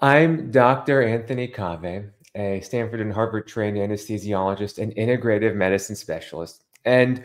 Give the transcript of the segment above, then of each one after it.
I'm Dr. Anthony Kaveh, a Stanford and Harvard trained anesthesiologist and integrative medicine specialist. And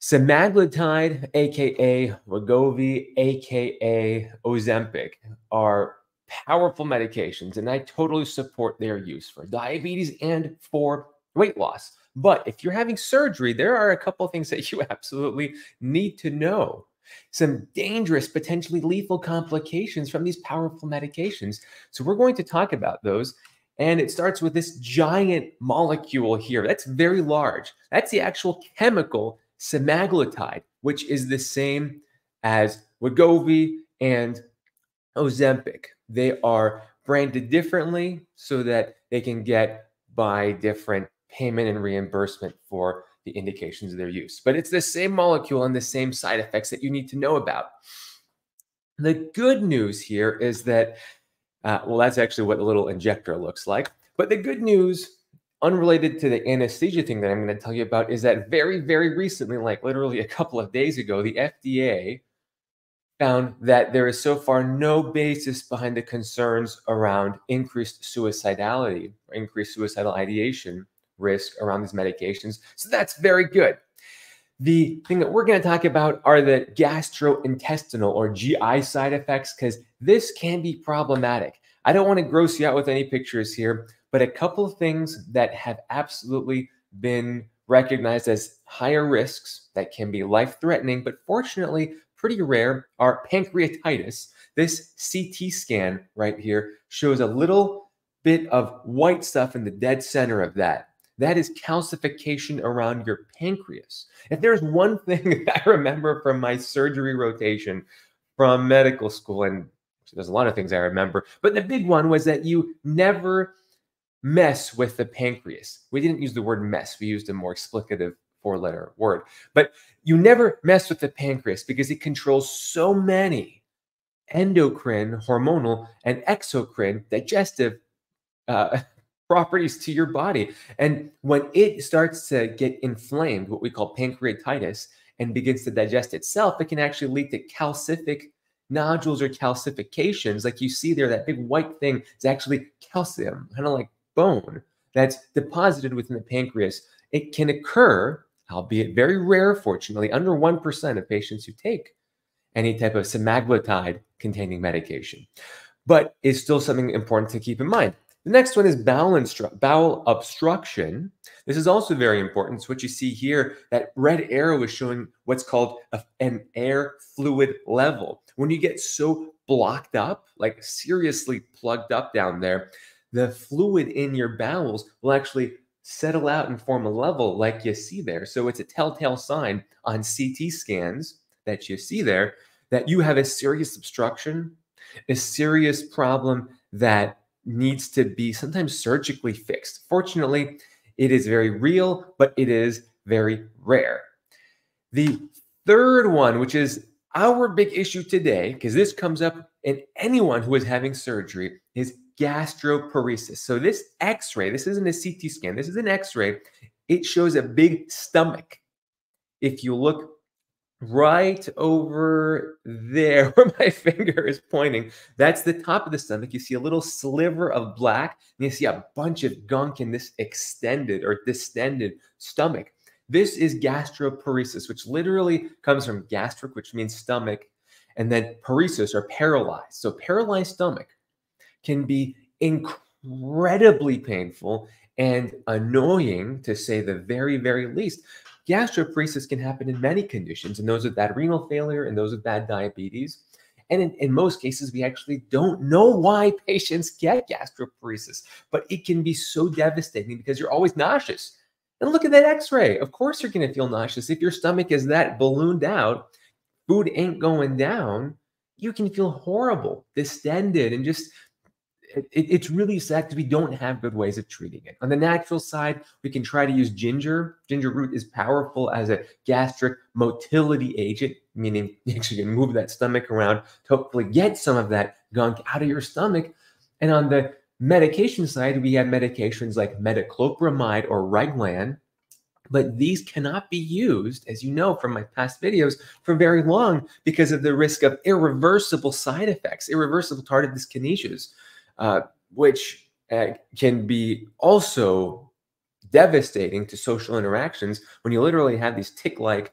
semaglutide, aka Wegovy, aka Ozempic, are powerful medications, and I totally support their use for diabetes and for weight loss. But if you're having surgery, there are a couple of things that you absolutely need to know some dangerous, potentially lethal complications from these powerful medications. So, we're going to talk about those. And it starts with this giant molecule here. That's very large. That's the actual chemical semaglutide, which is the same as Wegovy and Ozempic. They are branded differently so that they can get by different payment and reimbursement for the indications of their use. But it's the same molecule and the same side effects that you need to know about. The good news here is that, uh, well, that's actually what the little injector looks like. But the good news, unrelated to the anesthesia thing that I'm going to tell you about, is that very, very recently, like literally a couple of days ago, the FDA found that there is so far no basis behind the concerns around increased suicidality or increased suicidal ideation risk around these medications. So that's very good. The thing that we're going to talk about are the gastrointestinal or GI side effects because this can be problematic. I don't want to gross you out with any pictures here, but a couple of things that have absolutely been recognized as higher risks that can be life threatening, but fortunately pretty rare, are pancreatitis. This CT scan right here shows a little bit of white stuff in the dead center of that. That is calcification around your pancreas. If there's one thing I remember from my surgery rotation from medical school, and there's a lot of things I remember, but the big one was that you never mess with the pancreas. We didn't use the word mess, we used a more explicative four letter word. But you never mess with the pancreas because it controls so many endocrine, hormonal, and exocrine digestive uh, properties to your body. And when it starts to get inflamed, what we call pancreatitis, and begins to digest itself, it can actually lead to calcific nodules or calcifications. Like you see there, that big white thing is actually calcium, kind of like bone that's deposited within the pancreas. It can occur, albeit very rare, fortunately, under 1% of patients who take any type of semaglutide containing medication. But it's still something important to keep in mind. The next one is bowel, instru- bowel obstruction. This is also very important. So what you see here, that red arrow is showing what's called a, an air fluid level. When you get so blocked up, like seriously plugged up down there, the fluid in your bowels will actually settle out and form a level like you see there. So it's a telltale sign on CT scans that you see there that you have a serious obstruction, a serious problem that needs to be sometimes surgically fixed. Fortunately, it is very real, but it is very rare. The third one, which is our big issue today, because this comes up in anyone who is having surgery, is gastroparesis. So, this x ray, this isn't a CT scan, this is an x ray. It shows a big stomach. If you look right over there where my finger is pointing. That's the top of the stomach. You see a little sliver of black, and you see a bunch of gunk in this extended or distended stomach. This is gastroparesis, which literally comes from gastric, which means stomach, and then paresis or paralyzed. So, paralyzed stomach can be incredibly painful and annoying to say the very, very least. Gastroparesis can happen in many conditions, and those with bad renal failure and those with bad diabetes. And in, in, most cases, we actually don't know why patients get gastroparesis, but it can be so devastating because you're always nauseous. And look at that x ray. Of course, you're going to feel nauseous. If your stomach is that ballooned out, food ain't going down, you can feel horrible, distended, and just it, it's really sad because we don't have good ways of treating it. On the natural side, we can try to use ginger. Ginger root is powerful as a gastric motility agent, meaning you actually can move that stomach around to hopefully get some of that gunk out of your stomach. And on the medication side, we have medications like metoclopramide or Reglan, but these cannot be used, as you know from my past videos, for very long because of the risk of irreversible side effects, irreversible tardive dyskinesias uh, which uh, can be also devastating to social interactions when you literally have these tick-like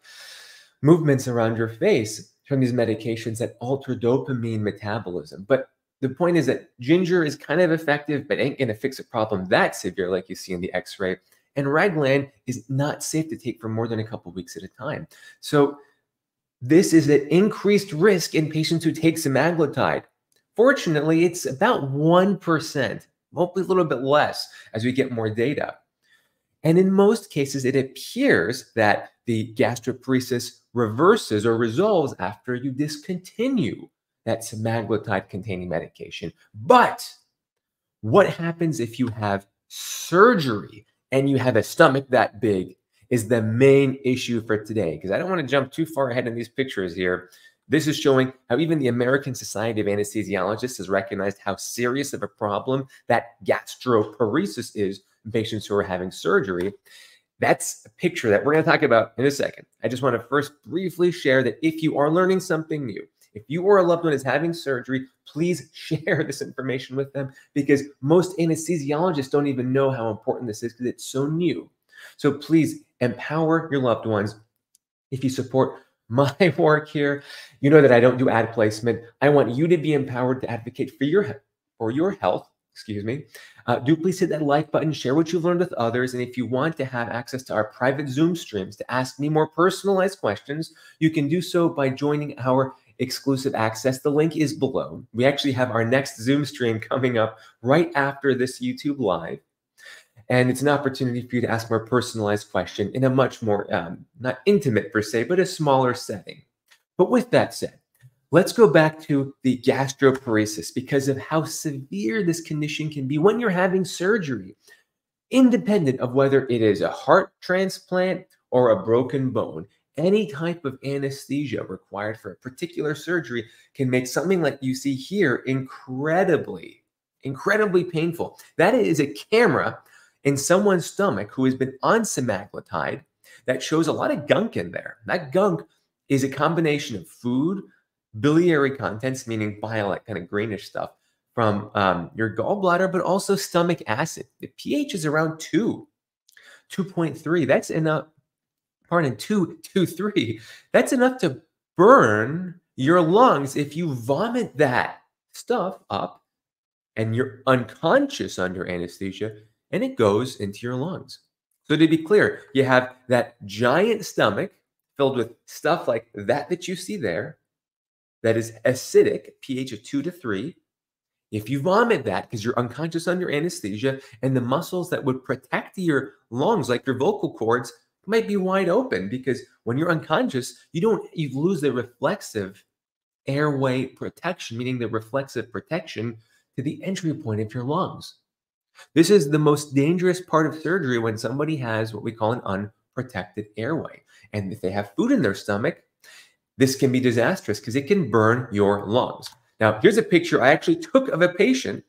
movements around your face from these medications that alter dopamine metabolism. But the point is that ginger is kind of effective, but ain't going to fix a problem that severe like you see in the x-ray. And Reglan is not safe to take for more than a couple weeks at a time. So this is an increased risk in patients who take semaglutide. Fortunately, it's about 1%, hopefully a little bit less as we get more data. And in most cases, it appears that the gastroparesis reverses or resolves after you discontinue that semaglutide containing medication. But what happens if you have surgery and you have a stomach that big is the main issue for today. Because I don't want to jump too far ahead in these pictures here. This is showing how even the American Society of Anesthesiologists has recognized how serious of a problem that gastroparesis is in patients who are having surgery. That's a picture that we're going to talk about in a second. I just want to first briefly share that if you are learning something new, if you or a loved one is having surgery, please share this information with them because most anesthesiologists don't even know how important this is because it's so new. So please empower your loved ones. If you support my work here, you know that I don't do ad placement. I want you to be empowered to advocate for your for your health. Excuse me. Uh, do please hit that like button, share what you've learned with others, and if you want to have access to our private Zoom streams to ask me more personalized questions, you can do so by joining our exclusive access. The link is below. We actually have our next Zoom stream coming up right after this YouTube live. And it's an opportunity for you to ask more personalized question in a much more, um, not intimate per se, but a smaller setting. But with that said, let's go back to the gastroparesis because of how severe this condition can be when you're having surgery, independent of whether it is a heart transplant or a broken bone any type of anesthesia required for a particular surgery can make something like you see here incredibly, incredibly painful. That is a camera in someone's stomach who has been on semaglutide that shows a lot of gunk in there. That gunk is a combination of food, biliary contents, meaning bile, like kind of greenish stuff, from um, your gallbladder, but also stomach acid. The pH is around 2, 2.3. That's enough pardon, two, two, three. That's enough to burn your lungs if you vomit that stuff up and you're unconscious under anesthesia and it goes into your lungs. So to be clear, you have that giant stomach filled with stuff like that that you see there that is acidic, pH of 2 to 3. If you vomit that because you're unconscious under anesthesia and the muscles that would protect your lungs like your vocal cords might be wide open because when you're unconscious, you don't you lose the reflexive airway protection, meaning the reflexive protection to the entry point of your lungs. This is the most dangerous part of surgery when somebody has what we call an unprotected airway. And if they have food in their stomach, this can be disastrous because it can burn your lungs. Now, here's a picture I actually took of a patient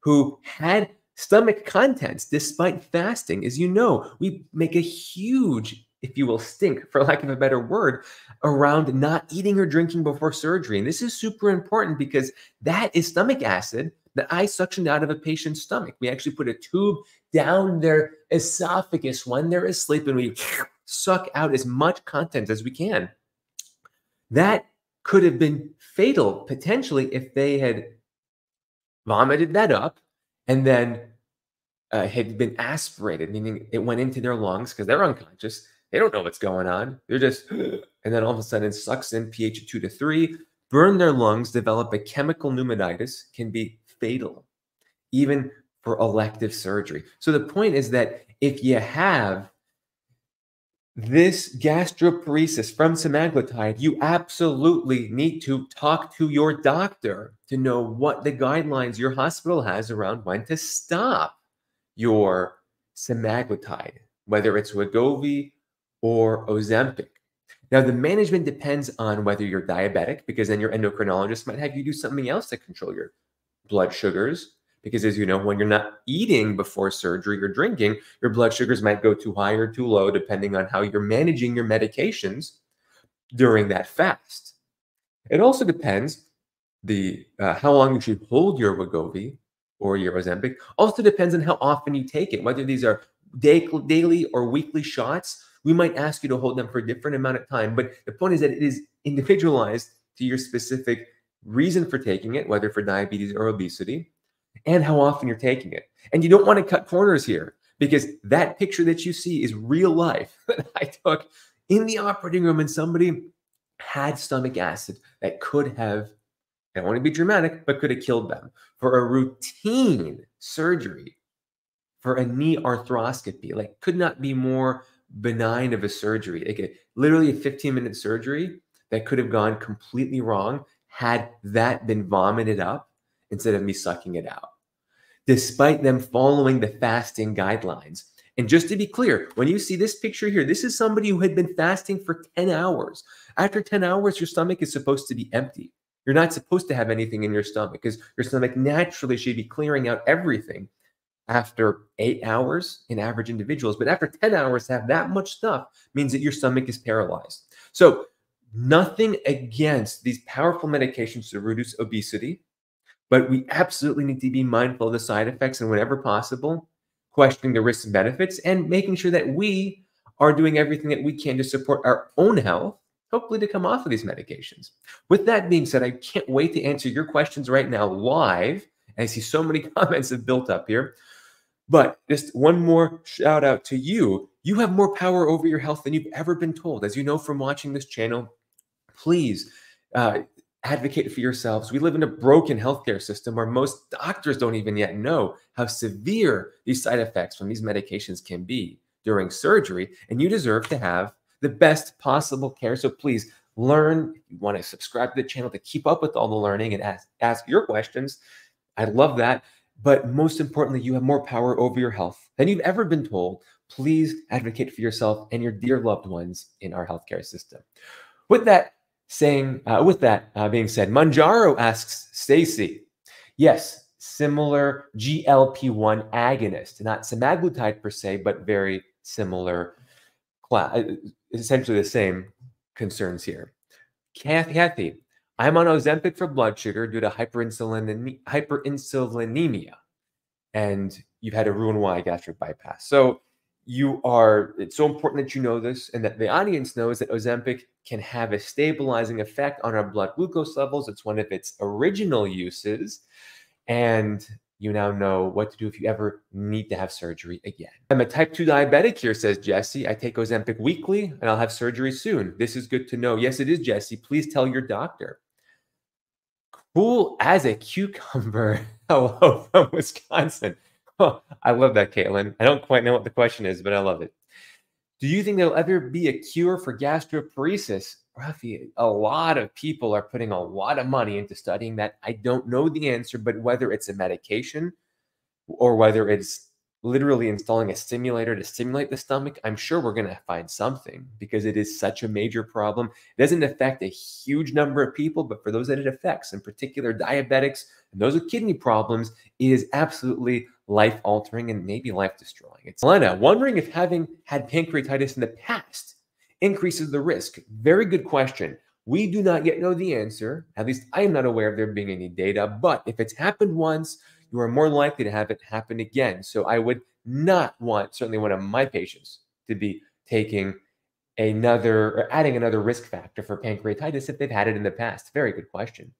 who had stomach contents despite fasting. As you know, we make a huge, if you will, stink, for lack of a better word, around not eating or drinking before surgery. And this is super important because that is stomach acid that I suctioned out of a patient's stomach. We actually put a tube down their esophagus when they're asleep and we suck out as much content as we can. That could have been fatal potentially if they had vomited that up and then uh, had been aspirated, meaning it went into their lungs because they're unconscious. They don't know what's going on. They're just, and then all of a sudden sucks in pH of two to three, burn their lungs, develop a chemical pneumonitis, can be fatal, even for elective surgery. So the point is that if you have this gastroparesis from semaglutide, you absolutely need to talk to your doctor to know what the guidelines your hospital has around when to stop your semaglutide, whether it's Wegovy or Ozempic. Now, the management depends on whether you're diabetic, because then your endocrinologist might have you do something else to control your blood sugars. Because as you know, when you're not eating before surgery or drinking, your blood sugars might go too high or too low, depending on how you're managing your medications during that fast. It also depends the uh, how long you should hold your Wegovy or your Ozempic. Also depends on how often you take it, whether these are day, daily or weekly shots. We might ask you to hold them for a different amount of time, but the point is that it is individualized to your specific reason for taking it, whether for diabetes or obesity, and how often you're taking it. And you don't want to cut corners here because that picture that you see is real life that I took in the operating room and somebody had stomach acid that could have, I don't want to be dramatic, but could have killed them for a routine surgery for a knee arthroscopy. Like, could not be more benign of a surgery. Like, a, literally a 15 minute surgery that could have gone completely wrong had that been vomited up instead of me sucking it out, despite them following the fasting guidelines. And just to be clear, when you see this picture here, this is somebody who had been fasting for 10 hours. After 10 hours, your stomach is supposed to be empty. You're not supposed to have anything in your stomach because your stomach naturally should be clearing out everything after eight hours in average individuals. But after 10 hours to have that much stuff means that your stomach is paralyzed. So, nothing against these powerful medications to reduce obesity, but we absolutely need to be mindful of the side effects and whenever possible, questioning the risks and benefits and making sure that we are doing everything that we can to support our own health hopefully to come off of these medications. With that being said, I can't wait to answer your questions right now live. I see so many comments have built up here. But just one more shout out to you. You have more power over your health than you've ever been told. As you know from watching this channel, please uh, advocate for yourselves. We live in a broken healthcare system where most doctors don't even yet know how severe these side effects from these medications can be during surgery. And you deserve to have the best possible care. So please learn. If you want to subscribe to the channel to keep up with all the learning and ask, ask your questions. I love that. But most importantly, you have more power over your health than you've ever been told. Please advocate for yourself and your dear loved ones in our healthcare system. With that saying, uh, with that uh, being said, Mounjaro asks Stacy, yes, similar GLP-1 agonist, not semaglutide per se, but very similar uh, essentially the same concerns here. Kathy, I'm on Ozempic for blood sugar due to hyperinsulin hyperinsulinemia, and you've had a Roux-en-Y gastric bypass. So you are. It's so important that you know this, and that the audience knows that Ozempic can have a stabilizing effect on our blood glucose levels. It's one of its original uses, and you now know what to do if you ever need to have surgery again. I'm a type 2 diabetic here, says Jesse. I take Ozempic weekly and I'll have surgery soon. This is good to know. Yes, it is, Jesse. Please tell your doctor. Cool as a cucumber. Hello from Wisconsin. I love that, Caitlin. I don't quite know what the question is, but I love it. Do you think there'll ever be a cure for gastroparesis? Rafi, a lot of people are putting a lot of money into studying that. I don't know the answer, but whether it's a medication or whether it's literally installing a simulator to stimulate the stomach, I'm sure we're going to find something because it is such a major problem. It doesn't affect a huge number of people, but for those that it affects, in particular diabetics and those with kidney problems, it is absolutely life altering and maybe life destroying. It's Lena wondering if having had pancreatitis in the past increases the risk? Very good question. We do not yet know the answer. At least I am not aware of there being any data. But if it's happened once, you are more likely to have it happen again. So I would not want, certainly one of my patients, to be taking another or adding another risk factor for pancreatitis if they've had it in the past. Very good question.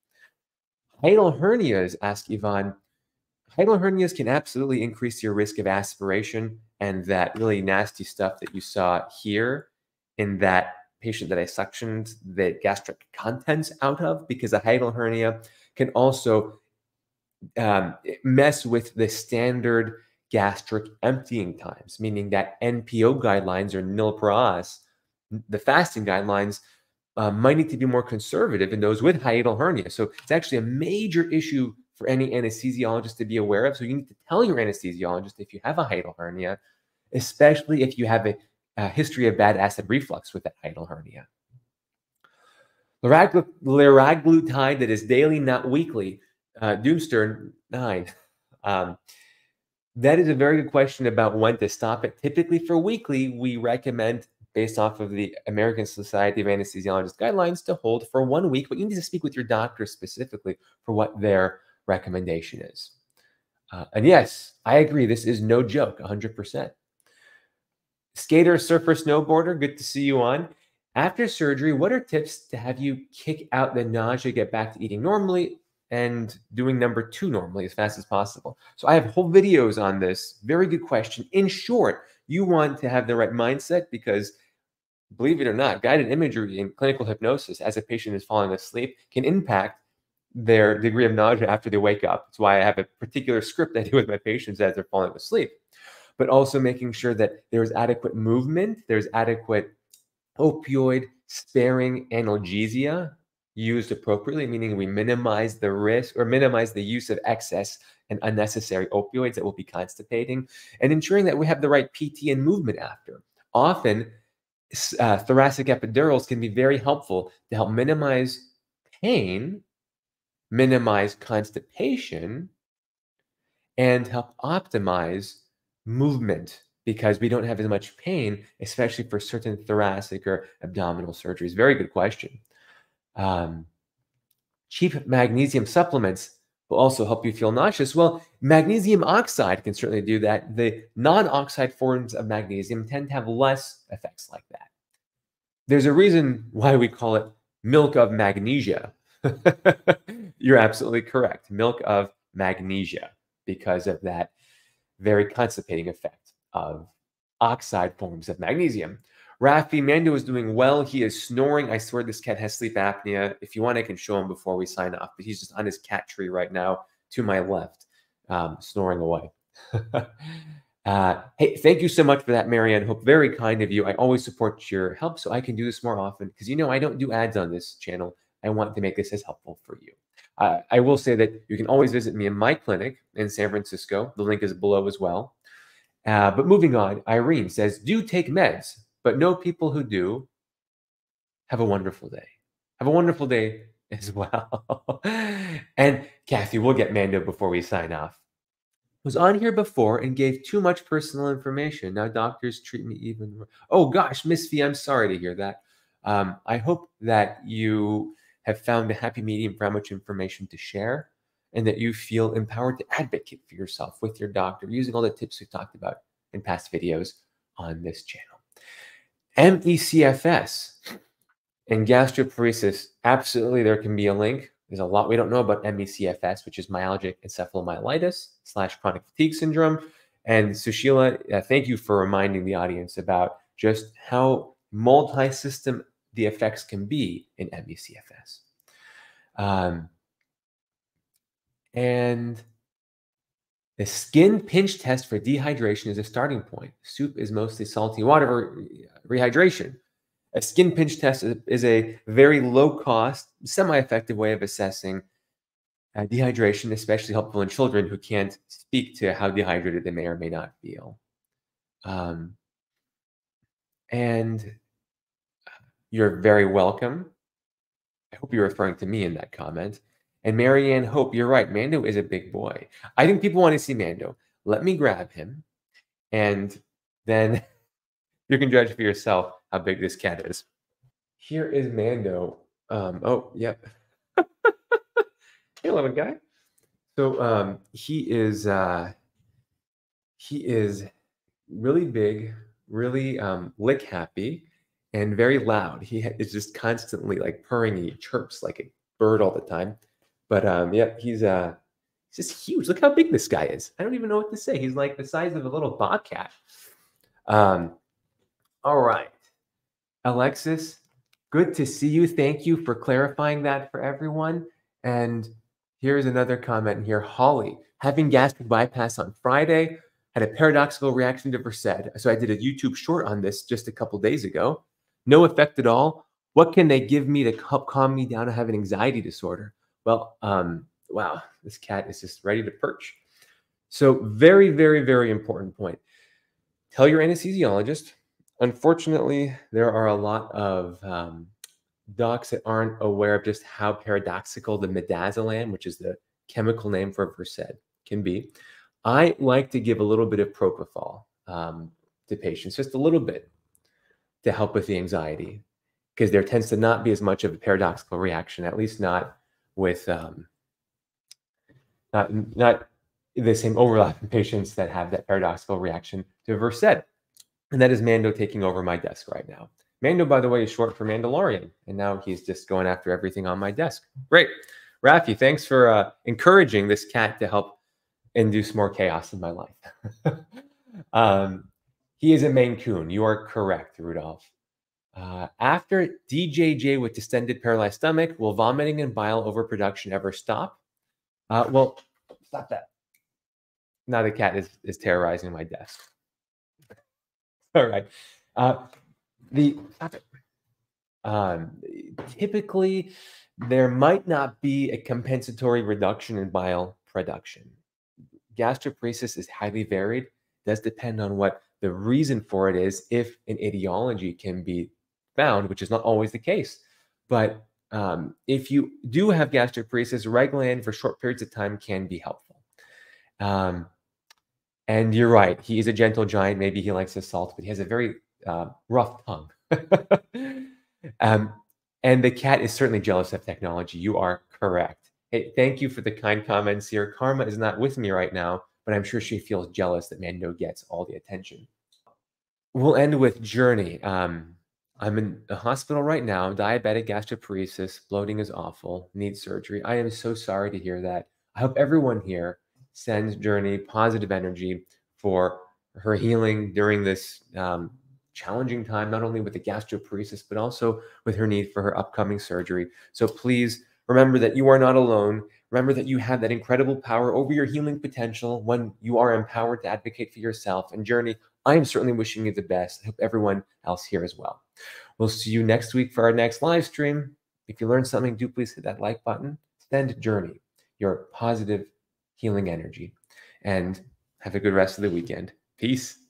Hiatal hernias, ask Yvonne. Hiatal hernias can absolutely increase your risk of aspiration and that really nasty stuff that you saw here in that patient that I suctioned the gastric contents out of because a hiatal hernia can also um, mess with the standard gastric emptying times, meaning that NPO guidelines or nil per os, the fasting guidelines, uh, might need to be more conservative in those with hiatal hernia. So it's actually a major issue for any anesthesiologist to be aware of. So you need to tell your anesthesiologist if you have a hiatal hernia, especially if you have a a history of bad acid reflux with that hiatal hernia. Liraglutide that is daily, not weekly. Uh, 9. Um, that is a very good question about when to stop it. Typically, for weekly, we recommend, based off of the American Society of Anesthesiologists guidelines, to hold for one week, but you need to speak with your doctor specifically for what their recommendation is. Uh, and yes, I agree. This is no joke, 100%. Skater, surfer, snowboarder, good to see you on. After surgery, what are tips to have you kick out the nausea, get back to eating normally, and doing number two normally as fast as possible? So I have whole videos on this. Very good question. In short, you want to have the right mindset because believe it or not, guided imagery and clinical hypnosis as a patient is falling asleep can impact their degree of nausea after they wake up. That's why I have a particular script I do with my patients as they're falling asleep. But also making sure that there's adequate movement, there's adequate opioid sparing analgesia used appropriately, meaning we minimize the risk or minimize the use of excess and unnecessary opioids that will be constipating, and ensuring that we have the right PT and movement after. Often, uh, thoracic epidurals can be very helpful to help minimize pain, minimize constipation, and help optimize movement because we don't have as much pain, especially for certain thoracic or abdominal surgeries. Very good question. Um, cheap magnesium supplements will also help you feel nauseous. Well, magnesium oxide can certainly do that. The non oxide forms of magnesium tend to have less effects like that. There's a reason why we call it milk of magnesia. You're absolutely correct. Milk of magnesia because of that very constipating effect of oxide forms of magnesium. Rafi Mando is doing well. He is snoring. I swear this cat has sleep apnea. If you want, I can show him before we sign off. But he's just on his cat tree right now to my left, um, snoring away. uh, hey, thank you so much for that, Marianne. Hope very kind of you. I always support your help so I can do this more often because you know I don't do ads on this channel. I want to make this as helpful for you. Uh, I will say that you can always visit me in my clinic in San Francisco. The link is below as well. Uh, but moving on, Irene says, do take meds, but know people who do. Have a wonderful day. Have a wonderful day as well. and Kathy, we'll get Mando before we sign off. Was on here before and gave too much personal information. Now doctors treat me even. Oh gosh, Miss V, I'm sorry to hear that. Um, I hope that you have found a happy medium for how much information to share and that you feel empowered to advocate for yourself with your doctor using all the tips we've talked about in past videos on this channel. MECFS and gastroparesis, absolutely there can be a link. There's a lot we don't know about MECFS, which is myalgic encephalomyelitis slash chronic fatigue syndrome. And Sushila, uh, thank you for reminding the audience about just how multi-system the effects can be in MECFS. Um, and the skin pinch test for dehydration is a starting point. Soup is mostly salty water for rehydration. A skin pinch test is a very low cost, semi effective way of assessing uh, dehydration, especially helpful in children who can't speak to how dehydrated they may or may not feel. Um, and you're very welcome. I hope you're referring to me in that comment. And Marianne Hope, you're right. Mando is a big boy. I think people want to see Mando. Let me grab him, and then you can judge for yourself how big this cat is. Here is Mando. Um, oh, yep. hey, little guy. So um, he is uh, he is really big, really um, lick happy, and very loud. He is just constantly like purring and he chirps like a bird all the time. But um, yeah, he's uh he's just huge. Look how big this guy is. I don't even know what to say. He's like the size of a little bobcat. Um, all right. Alexis, good to see you. Thank you for clarifying that for everyone. And here's another comment here. Holly, having gastric bypass on Friday, had a paradoxical reaction to Versed. So I did a YouTube short on this just a couple days ago. No effect at all. What can they give me to help calm me down? I have an anxiety disorder. Well, um, wow, this cat is just ready to perch. So, very, very, very important point. Tell your anesthesiologist. Unfortunately, there are a lot of um, docs that aren't aware of just how paradoxical the midazolam, which is the chemical name for Versed, can be. I like to give a little bit of propofol um, to patients, just a little bit, to help with the anxiety, because there tends to not be as much of a paradoxical reaction, at least not with um, not not the same overlap in patients that have that paradoxical reaction to Versed. And that is Mando taking over my desk right now. Mando, by the way, is short for Mandalorian, and now he's just going after everything on my desk. Great. Rafi, thanks for uh, encouraging this cat to help induce more chaos in my life. um, he is a Maine Coon. You are correct, Rudolph. Uh, after DJJ with distended paralyzed stomach, will vomiting and bile overproduction ever stop? Uh, well, stop that. Now the cat is, is terrorizing my desk. All right. Uh, the um, typically there might not be a compensatory reduction in bile production. Gastroparesis is highly varied. Does depend on what the reason for it is. If an etiology can be found, which is not always the case, but um, if you do have gastroparesis, Reglan for short periods of time can be helpful. Um, and you're right, he is a gentle giant. Maybe he likes his salt, but he has a very uh, rough tongue. um, and the cat is certainly jealous of technology. You are correct. Hey, thank you for the kind comments here. Karma is not with me right now, but I'm sure she feels jealous that Mando gets all the attention. We'll end with Journey. Um, I'm in a hospital right now, diabetic gastroparesis, bloating is awful, need surgery. I am so sorry to hear that. I hope everyone here sends Journey positive energy for her healing during this um, challenging time, not only with the gastroparesis, but also with her need for her upcoming surgery. So please remember that you are not alone. Remember that you have that incredible power over your healing potential when you are empowered to advocate for yourself. And Journey, I am certainly wishing you the best. I hope everyone else here as well. We'll see you next week for our next live stream. If you learned something, do please hit that like button. Send Journey your positive healing energy and have a good rest of the weekend. Peace.